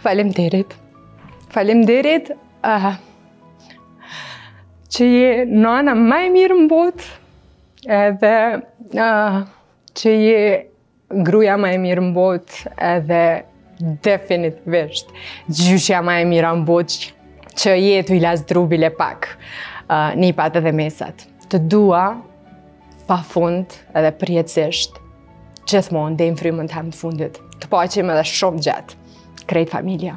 Faleminderit. Faleminderit. Ah, që je nana ma e mirë në botë, edhe ah, që je gruja ma e mirë në botë, edhe definitivisht gjyshja ma e mirë në botë, që je tu i lazdru bile pak, uh, ah, nipat edhe mesat. Të dua Pa fund edhe përjetësisht, gjithmonë deri në frymën teme të fundit, të paqim edhe shumë gjatë, krejt familja.